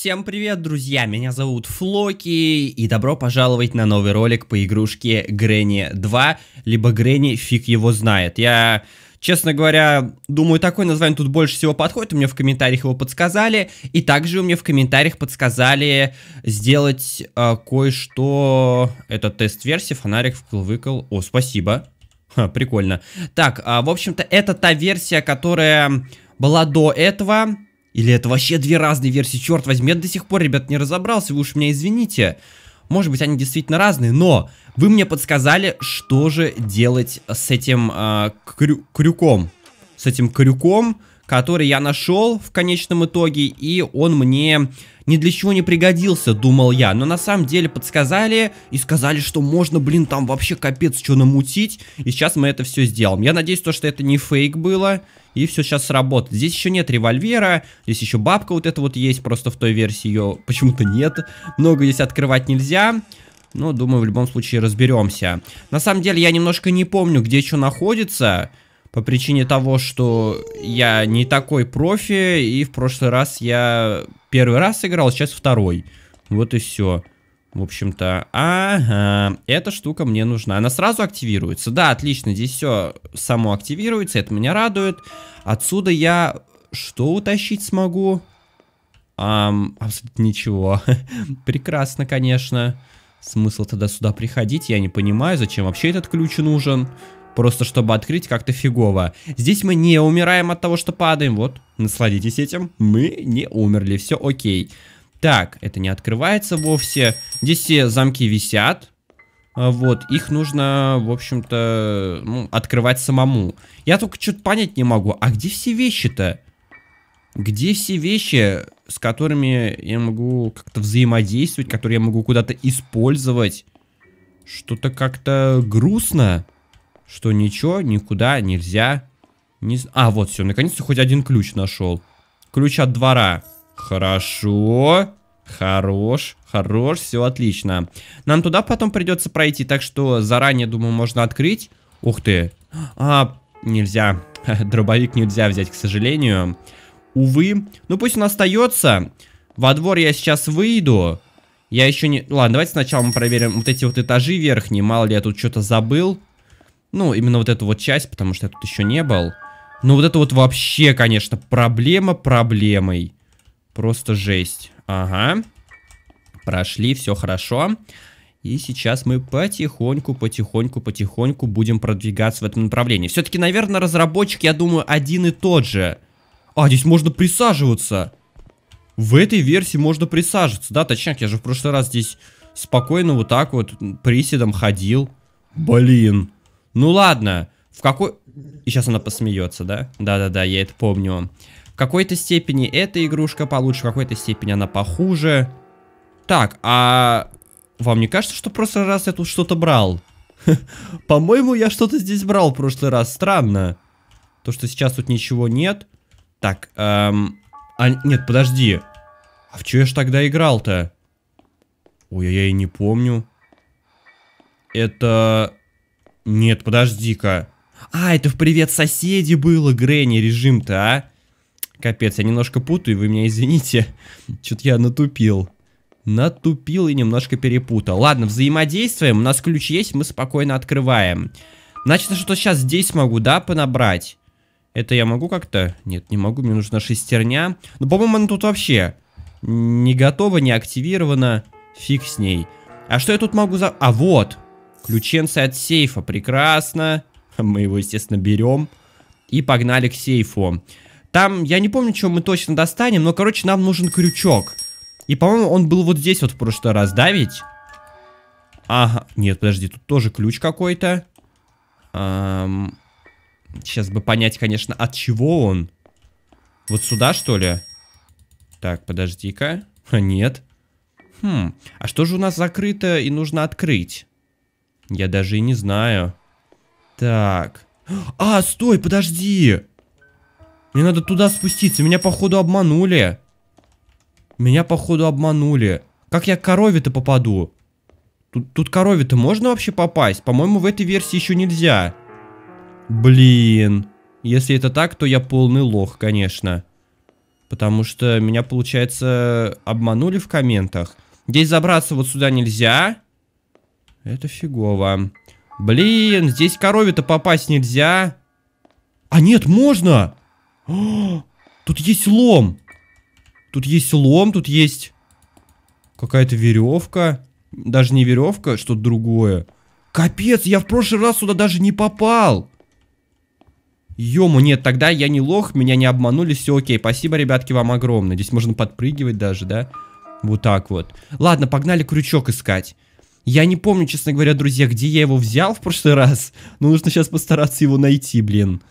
Всем привет, друзья! Меня зовут Флоки, и добро пожаловать на новый ролик по игрушке Грэнни 2, либо Грэнни фиг его знает. Я, честно говоря, думаю, такое название тут больше всего подходит, мне в комментариях его подсказали, и также мне в комментариях подсказали сделать э, кое-что, это тест-версия, фонарик вкл-выкл, о, спасибо, Ха, прикольно. Так, а, в общем-то, это та версия, которая была до этого, или это вообще две разные версии? Черт возьми, я до сих пор, ребят, не разобрался, вы уж меня извините. Может быть, они действительно разные, но вы мне подсказали, что же делать с этим э, крю крюком. С этим крюком, который я нашел в конечном итоге, и он мне ни для чего не пригодился, думал я. Но на самом деле подсказали и сказали, что можно, блин, там вообще капец что намутить. И сейчас мы это все сделаем. Я надеюсь, то, что это не фейк было. И все сейчас сработает. Здесь еще нет револьвера. Здесь еще бабка вот эта вот есть. Просто в той версии ее почему-то нет. Много здесь открывать нельзя. Но, думаю, в любом случае разберемся. На самом деле, я немножко не помню, где что находится. По причине того, что я не такой профи. И в прошлый раз я первый раз играл, сейчас второй. Вот и все. В общем-то, ага, эта штука мне нужна. Она сразу активируется. Да, отлично, здесь все само активируется, это меня радует. Отсюда я что утащить смогу? Ам, абсолютно ничего. Прекрасно, конечно. Смысл тогда сюда приходить, я не понимаю, зачем вообще этот ключ нужен. Просто чтобы открыть как-то фигово. Здесь мы не умираем от того, что падаем. Вот, насладитесь этим. Мы не умерли, все окей. Так, это не открывается вовсе. Здесь все замки висят. А, вот, их нужно, в общем-то, ну, открывать самому. Я только что-то понять не могу. А где все вещи-то? Где все вещи, с которыми я могу как-то взаимодействовать, которые я могу куда-то использовать? Что-то как-то грустно. Что ничего, никуда нельзя. Не... А, вот все, наконец-то хоть один ключ нашел. Ключ от двора. Хорошо. Хорош, хорош, все отлично. Нам туда потом придется пройти, так что заранее, думаю, можно открыть. Ух ты. А, нельзя. Дробовик нельзя взять, к сожалению. Увы. Ну пусть он остается. Во двор я сейчас выйду. Я еще не... Ладно, давайте сначала мы проверим вот эти вот этажи верхние. Мало ли я тут что-то забыл. Ну, именно вот эту вот часть, потому что я тут еще не был. Ну, вот это вот вообще, конечно, проблема проблемой. Просто жесть. Ага. Прошли, все хорошо. И сейчас мы потихоньку, потихоньку, потихоньку будем продвигаться в этом направлении. Все-таки, наверное, разработчик, я думаю, один и тот же. А, здесь можно присаживаться. В этой версии можно присаживаться. Да, точнее, я же в прошлый раз здесь спокойно вот так вот приседом ходил. Блин. Ну ладно. В какой... И сейчас она посмеется, да? Да-да-да, я это помню какой-то степени эта игрушка получше, в какой-то степени она похуже. Так, а вам не кажется, что в прошлый раз я тут что-то брал? По-моему, я что-то здесь брал в прошлый раз. Странно. То, что сейчас тут ничего нет. Так, эм... А, нет, подожди. А в что я ж тогда играл-то? Ой, я и не помню. Это... Нет, подожди-ка. А, это в «Привет, соседи» было, Грэнни, режим-то, а? Капец, я немножко путаю, вы меня извините. Что-то я натупил. Натупил и немножко перепутал. Ладно, взаимодействуем. У нас ключ есть, мы спокойно открываем. Значит, что сейчас здесь могу, да, понабрать? Это я могу как-то? Нет, не могу, мне нужна шестерня. Ну, по-моему, она тут вообще не готова, не активирована. Фиг с ней. А что я тут могу за... А, вот. Ключенцы от сейфа, прекрасно. Мы его, естественно, берем. И погнали к сейфу. Там, я не помню, что мы точно достанем, но, короче, нам нужен крючок. И, по-моему, он был вот здесь вот в прошлый раз, да ведь? Ага, нет, подожди, тут тоже ключ какой-то. Эм, сейчас бы понять, конечно, от чего он. Вот сюда, что ли? Так, подожди-ка. Нет. Хм, а что же у нас закрыто и нужно открыть? Я даже и не знаю. Так. А, стой, подожди. Мне надо туда спуститься. Меня, походу, обманули. Меня, походу, обманули. Как я к корове-то попаду? Тут, тут корове-то можно вообще попасть? По-моему, в этой версии еще нельзя. Блин. Если это так, то я полный лох, конечно. Потому что меня, получается, обманули в комментах. Здесь забраться вот сюда нельзя. Это фигово. Блин, здесь корове-то попасть нельзя. А нет, можно! О, тут есть лом. Тут есть лом, тут есть какая-то веревка. Даже не веревка, что-то другое. Капец, я в прошлый раз сюда даже не попал. Ёму, нет, тогда я не лох, меня не обманули, все окей. Спасибо, ребятки, вам огромное. Здесь можно подпрыгивать даже, да? Вот так вот. Ладно, погнали крючок искать. Я не помню, честно говоря, друзья, где я его взял в прошлый раз. Но нужно сейчас постараться его найти, блин.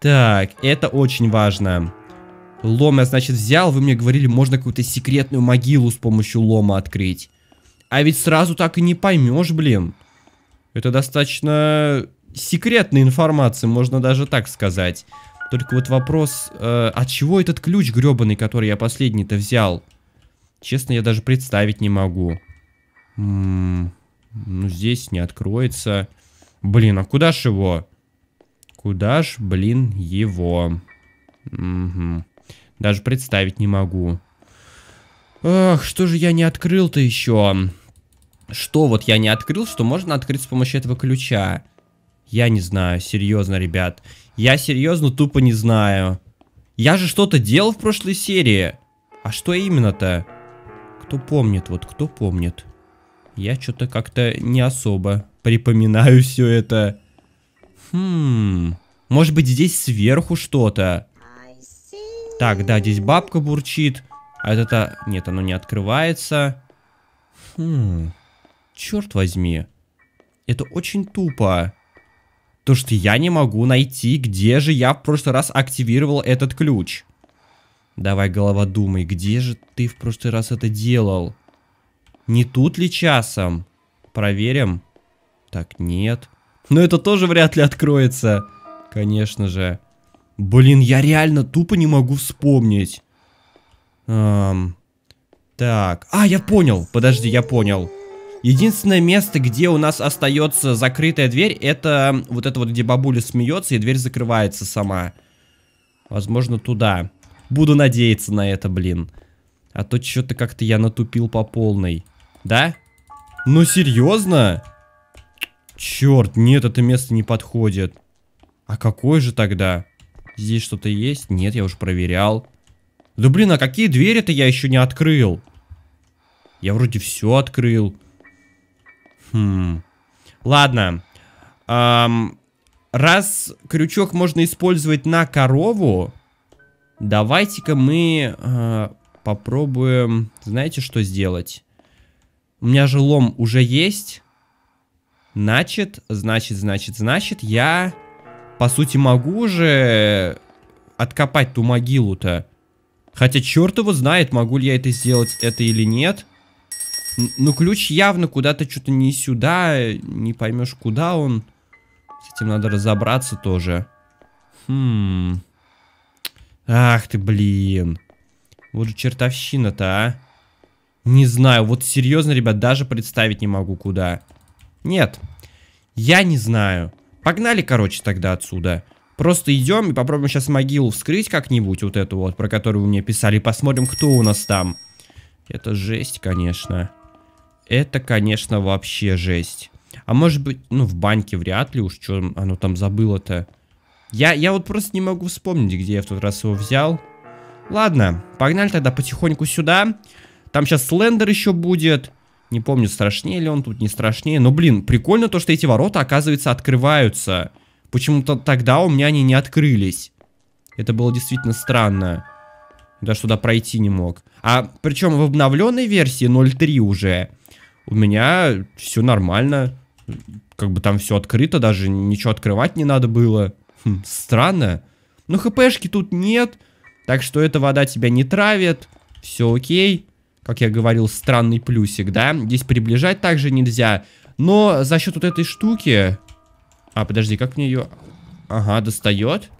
Так, это очень важно. Лом я, значит, взял. Вы мне говорили, можно какую-то секретную могилу с помощью лома открыть. А ведь сразу так и не поймешь, блин. Это достаточно секретной информации, можно даже так сказать. Только вот вопрос, э, от чего этот ключ гребаный, который я последний-то взял? Честно, я даже представить не могу. Ну, здесь не откроется. Блин, а куда ж его? Куда ж, блин, его? Угу. Даже представить не могу. Ах, что же я не открыл-то еще? Что вот я не открыл, что можно открыть с помощью этого ключа? Я не знаю, серьезно, ребят. Я серьезно тупо не знаю. Я же что-то делал в прошлой серии. А что именно-то? Кто помнит, вот кто помнит? Я что-то как-то не особо припоминаю все это. Хм, может быть здесь сверху что-то? Так, да, здесь бабка бурчит. А это... Нет, оно не открывается. Хм, черт возьми. Это очень тупо. То, что я не могу найти, где же я в прошлый раз активировал этот ключ. Давай, голова, думай, где же ты в прошлый раз это делал? Не тут ли часом? Проверим. Так, нет. Но это тоже вряд ли откроется. Конечно же. Блин, я реально тупо не могу вспомнить. Эм... Так. А, я понял. Подожди, я понял. Единственное место, где у нас остается закрытая дверь, это вот это вот, где бабуля смеется, и дверь закрывается сама. Возможно, туда. Буду надеяться на это, блин. А то что-то как-то я натупил по полной. Да? Ну, серьезно? Черт, нет, это место не подходит. А какое же тогда? Здесь что-то есть? Нет, я уже проверял. Да блин, а какие двери-то я еще не открыл? Я вроде все открыл. Хм. Ладно. Эм, раз крючок можно использовать на корову, давайте-ка мы э, попробуем, знаете, что сделать? У меня же лом уже есть. Значит, значит, значит, значит, я, по сути, могу уже откопать ту могилу-то. Хотя черт его знает, могу ли я это сделать, это или нет. Ну, ключ явно куда-то что-то не сюда, не поймешь, куда он. С этим надо разобраться тоже. Хм. Ах ты, блин. Вот же чертовщина-то, а. Не знаю, вот серьезно, ребят, даже представить не могу, куда. Нет, я не знаю. Погнали, короче, тогда отсюда. Просто идем и попробуем сейчас могилу вскрыть как-нибудь, вот эту вот, про которую вы мне писали, посмотрим, кто у нас там. Это жесть, конечно. Это, конечно, вообще жесть. А может быть, ну, в баньке вряд ли уж, что оно там забыло-то. Я, я вот просто не могу вспомнить, где я в тот раз его взял. Ладно, погнали тогда потихоньку сюда. Там сейчас слендер еще будет. Не помню, страшнее ли он тут, не страшнее. Но, блин, прикольно то, что эти ворота, оказывается, открываются. Почему-то тогда у меня они не открылись. Это было действительно странно. Даже туда пройти не мог. А причем в обновленной версии 0.3 уже у меня все нормально. Как бы там все открыто, даже ничего открывать не надо было. Хм, странно. Но хпшки тут нет, так что эта вода тебя не травит. Все окей. Как я говорил, странный плюсик, да? Здесь приближать также нельзя. Но за счет вот этой штуки... А, подожди, как мне ее... Ага, достает.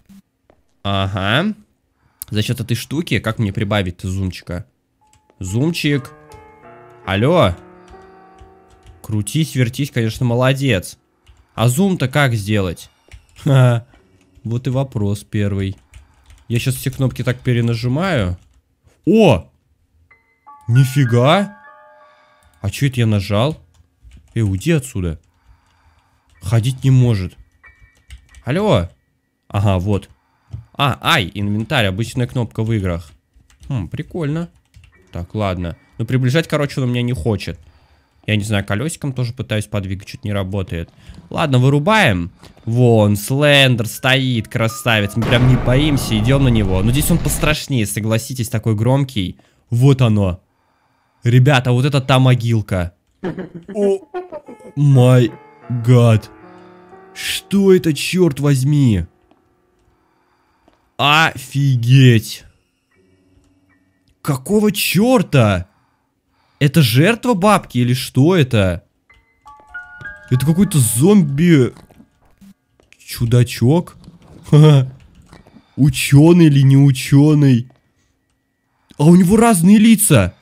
Ага. За счет этой штуки, как мне прибавить зумчика? Зумчик. Алло. Крутись, вертись, конечно, молодец. А зум-то как сделать? Ха, вот и вопрос первый. Я сейчас все кнопки так перенажимаю. О! Нифига! А что это я нажал? Эй, уйди отсюда. Ходить не может. Алло. Ага, вот. А, ай, инвентарь, обычная кнопка в играх. Хм, прикольно. Так, ладно. Ну, приближать, короче, он меня не хочет. Я не знаю, колесиком тоже пытаюсь подвигать, что-то не работает. Ладно, вырубаем. Вон, Слендер стоит, красавец. Мы прям не боимся, идем на него. Но здесь он пострашнее, согласитесь, такой громкий. Вот оно. Ребята, вот это та могилка. О, май гад. Что это, черт возьми? Офигеть. Какого черта? Это жертва бабки или что это? Это какой-то зомби... Чудачок? Ученый или не ученый? А у него разные лица.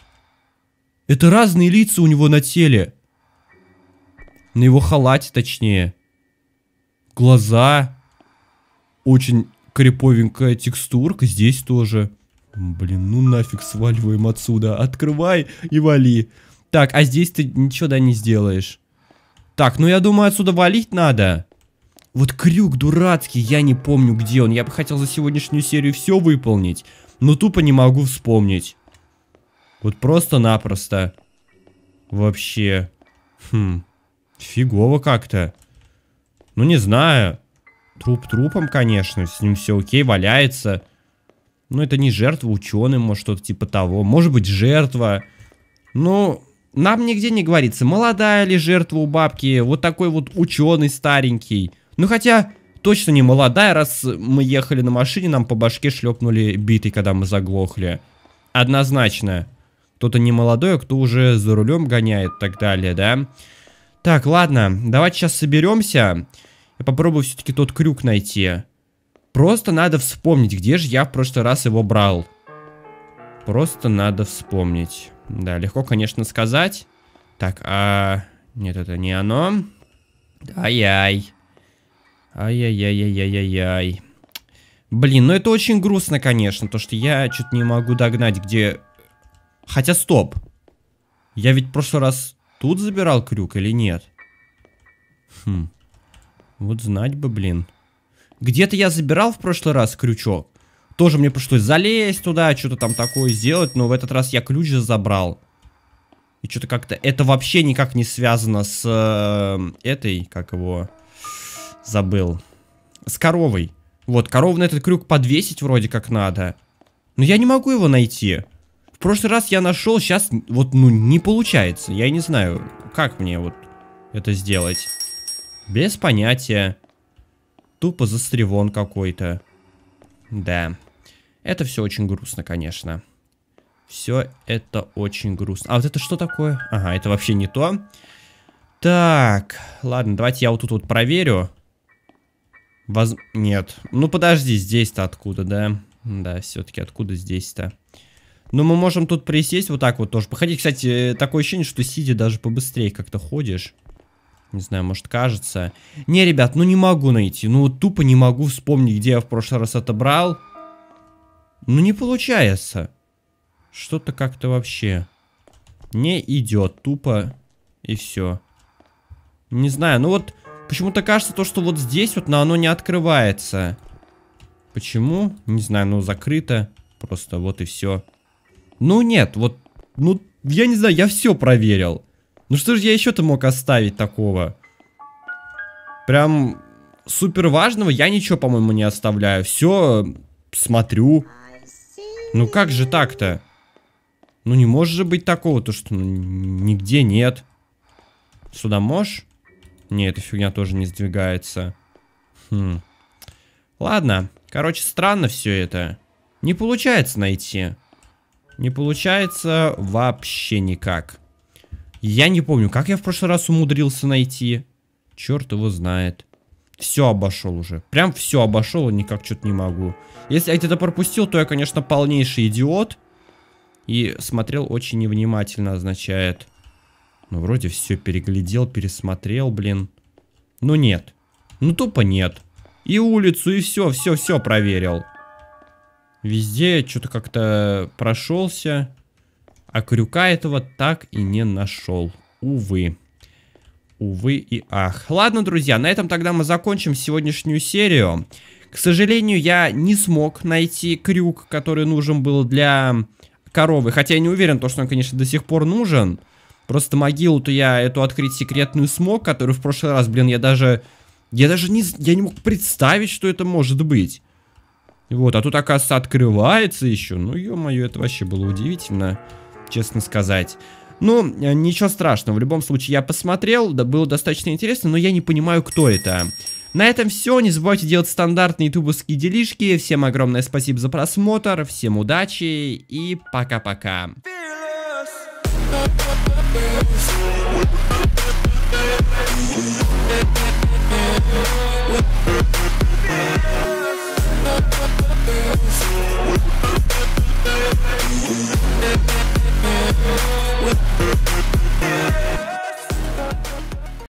Это разные лица у него на теле. На его халате, точнее. Глаза. Очень криповенькая текстурка. Здесь тоже. Блин, ну нафиг сваливаем отсюда. Открывай и вали. Так, а здесь ты ничего да не сделаешь. Так, ну я думаю отсюда валить надо. Вот крюк дурацкий, я не помню где он. Я бы хотел за сегодняшнюю серию все выполнить. Но тупо не могу вспомнить. Вот просто-напросто. Вообще. Хм. Фигово как-то. Ну не знаю. Труп трупом, конечно. С ним все окей, валяется. Ну, это не жертва, ученый, может, что-то типа того. Может быть, жертва. Ну, нам нигде не говорится, молодая ли жертва у бабки. Вот такой вот ученый старенький. Ну, хотя, точно не молодая, раз мы ехали на машине, нам по башке шлепнули битой, когда мы заглохли. Однозначно. Кто-то не молодой, а кто уже за рулем гоняет и так далее, да? Так, ладно, давайте сейчас соберемся. Я попробую все-таки тот крюк найти. Просто надо вспомнить, где же я в прошлый раз его брал. Просто надо вспомнить. Да, легко, конечно, сказать. Так, а... Нет, это не оно. Ай-яй. Ай-яй-яй-яй-яй-яй. Блин, ну это очень грустно, конечно, то, что я что-то не могу догнать, где... Хотя, стоп. Я ведь в прошлый раз тут забирал крюк или нет? Хм. Вот знать бы, блин. Где-то я забирал в прошлый раз крючок. Тоже мне пришлось залезть туда, что-то там такое сделать, но в этот раз я ключ забрал. И что-то как-то... Это вообще никак не связано с э, этой, как его... Забыл. С коровой. Вот, корову на этот крюк подвесить вроде как надо. Но я не могу его найти. В прошлый раз я нашел, сейчас вот, ну, не получается. Я не знаю, как мне вот это сделать. Без понятия. Тупо застревон какой-то. Да. Это все очень грустно, конечно. Все это очень грустно. А вот это что такое? Ага, это вообще не то. Так, ладно, давайте я вот тут вот проверю. Воз... Нет. Ну подожди, здесь-то откуда, да? Да, все-таки откуда здесь-то? Ну, мы можем тут присесть вот так вот тоже. Походить, кстати, такое ощущение, что сидя даже побыстрее как-то ходишь. Не знаю, может кажется. Не, ребят, ну не могу найти. Ну тупо не могу вспомнить, где я в прошлый раз это брал. Ну не получается. Что-то как-то вообще не идет. Тупо и все. Не знаю, ну вот почему-то кажется то, что вот здесь вот, но оно не открывается. Почему? Не знаю, ну закрыто. Просто вот и все. Ну нет, вот, ну я не знаю, я все проверил. Ну что же я еще-то мог оставить такого? Прям супер важного я ничего, по-моему, не оставляю. Все смотрю. Ну как же так-то? Ну не может же быть такого, то что ну, нигде нет. Сюда можешь? Не, эта фигня тоже не сдвигается. Хм. Ладно. Короче, странно все это. Не получается найти. Не получается вообще никак. Я не помню, как я в прошлый раз умудрился найти. Черт его знает. Все обошел уже. Прям все обошел, никак что-то не могу. Если я где-то пропустил, то я, конечно, полнейший идиот. И смотрел очень невнимательно, означает. Ну, вроде все переглядел, пересмотрел, блин. Ну, нет. Ну, тупо нет. И улицу, и все, все, все проверил. Везде что-то как-то прошелся. А крюка этого так и не нашел. Увы. Увы и ах. Ладно, друзья, на этом тогда мы закончим сегодняшнюю серию. К сожалению, я не смог найти крюк, который нужен был для коровы. Хотя я не уверен, то, что он, конечно, до сих пор нужен. Просто могилу-то я эту открыть секретную смог, которую в прошлый раз, блин, я даже... Я даже не, я не мог представить, что это может быть. Вот, а тут, оказывается, открывается еще. Ну, ё-моё, это вообще было удивительно, честно сказать. Ну, э, ничего страшного, в любом случае я посмотрел, да, было достаточно интересно, но я не понимаю, кто это. На этом все, не забывайте делать стандартные ютубовские делишки, всем огромное спасибо за просмотр, всем удачи и пока-пока. We'll Yeah.